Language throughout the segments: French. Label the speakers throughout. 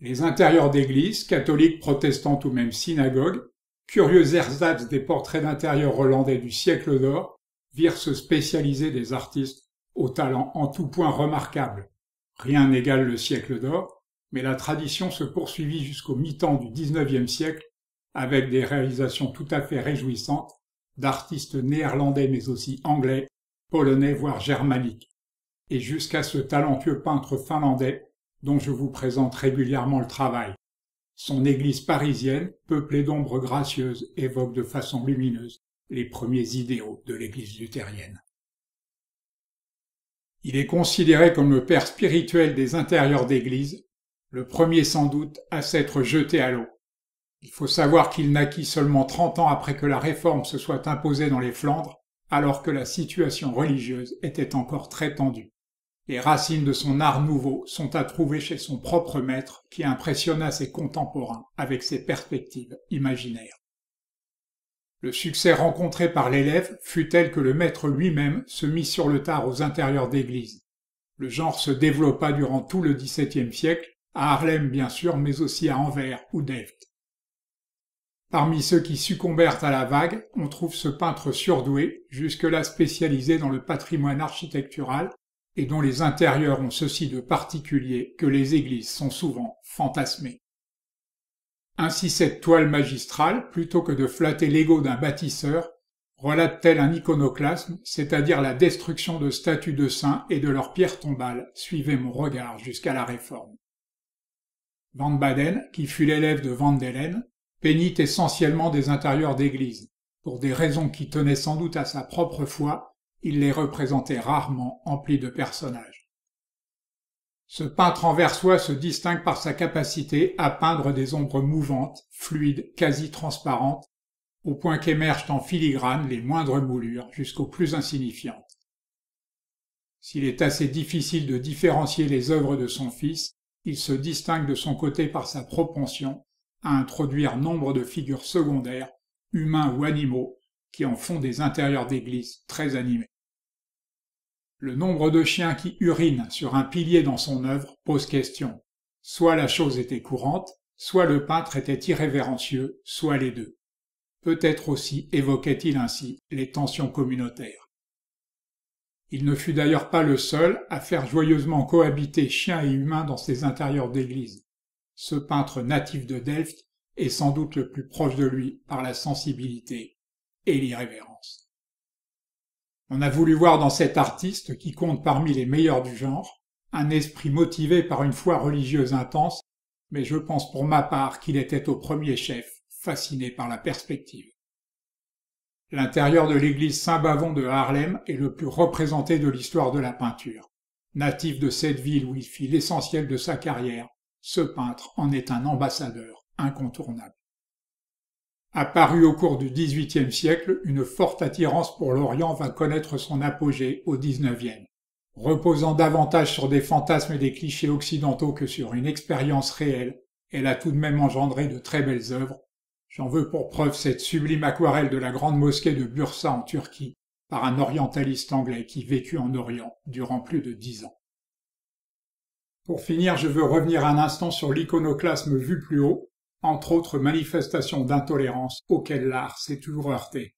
Speaker 1: Les intérieurs d'églises, catholiques, protestantes ou même synagogues, curieux ersatz des portraits d'intérieur hollandais du siècle d'or, virent se spécialiser des artistes au talent en tout point remarquable. Rien n'égale le siècle d'or, mais la tradition se poursuivit jusqu'au mi-temps du XIXe siècle avec des réalisations tout à fait réjouissantes d'artistes néerlandais mais aussi anglais, polonais voire germaniques, et jusqu'à ce talentueux peintre finlandais dont je vous présente régulièrement le travail. Son église parisienne, peuplée d'ombres gracieuses, évoque de façon lumineuse les premiers idéaux de l'église luthérienne. Il est considéré comme le père spirituel des intérieurs d'église, le premier sans doute à s'être jeté à l'eau. Il faut savoir qu'il naquit seulement trente ans après que la réforme se soit imposée dans les Flandres, alors que la situation religieuse était encore très tendue. Les racines de son art nouveau sont à trouver chez son propre maître qui impressionna ses contemporains avec ses perspectives imaginaires. Le succès rencontré par l'élève fut tel que le maître lui-même se mit sur le tard aux intérieurs d'églises. Le genre se développa durant tout le XVIIe siècle, à Harlem bien sûr, mais aussi à Anvers ou Delft. Parmi ceux qui succombèrent à la vague, on trouve ce peintre surdoué, jusque-là spécialisé dans le patrimoine architectural, et dont les intérieurs ont ceci de particulier que les églises sont souvent fantasmées. Ainsi cette toile magistrale, plutôt que de flatter l'ego d'un bâtisseur, relate-t-elle un iconoclasme, c'est-à-dire la destruction de statues de saints et de leurs pierres tombales, suivait mon regard jusqu'à la Réforme. Van Baden, qui fut l'élève de Van Delen, peignit essentiellement des intérieurs d'églises. Pour des raisons qui tenaient sans doute à sa propre foi, il les représentait rarement emplis de personnages. Ce peintre anversois se distingue par sa capacité à peindre des ombres mouvantes, fluides, quasi transparentes, au point qu'émergent en filigrane les moindres moulures jusqu'aux plus insignifiantes. S'il est assez difficile de différencier les œuvres de son fils, il se distingue de son côté par sa propension à introduire nombre de figures secondaires, humains ou animaux, qui en font des intérieurs d'églises très animés. Le nombre de chiens qui urinent sur un pilier dans son œuvre pose question. Soit la chose était courante, soit le peintre était irrévérencieux, soit les deux. Peut-être aussi évoquait-il ainsi les tensions communautaires. Il ne fut d'ailleurs pas le seul à faire joyeusement cohabiter chiens et humains dans ses intérieurs d'église ce peintre natif de Delft est sans doute le plus proche de lui par la sensibilité et l'irrévérence. On a voulu voir dans cet artiste, qui compte parmi les meilleurs du genre, un esprit motivé par une foi religieuse intense, mais je pense pour ma part qu'il était au premier chef fasciné par la perspective. L'intérieur de l'église Saint-Bavon de Harlem est le plus représenté de l'histoire de la peinture. Natif de cette ville où il fit l'essentiel de sa carrière, ce peintre en est un ambassadeur incontournable. Apparu au cours du XVIIIe siècle, une forte attirance pour l'Orient va connaître son apogée au XIXe. Reposant davantage sur des fantasmes et des clichés occidentaux que sur une expérience réelle, elle a tout de même engendré de très belles œuvres. J'en veux pour preuve cette sublime aquarelle de la grande mosquée de Bursa en Turquie, par un orientaliste anglais qui vécut en Orient durant plus de dix ans. Pour finir, je veux revenir un instant sur l'iconoclasme vu plus haut, entre autres manifestations d'intolérance auxquelles l'art s'est toujours heurté.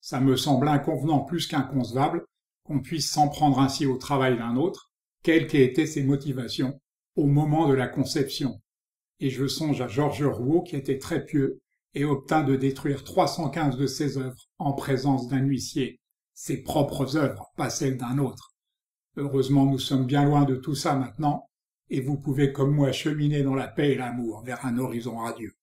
Speaker 1: Ça me semble inconvenant plus qu'inconcevable qu'on puisse s'en prendre ainsi au travail d'un autre, quelles qu'aient été ses motivations, au moment de la conception. Et je songe à Georges Rouault qui était très pieux et obtint de détruire 315 de ses œuvres en présence d'un huissier, ses propres œuvres, pas celles d'un autre. Heureusement nous sommes bien loin de tout ça maintenant, et vous pouvez comme moi cheminer dans la paix et l'amour vers un horizon radieux.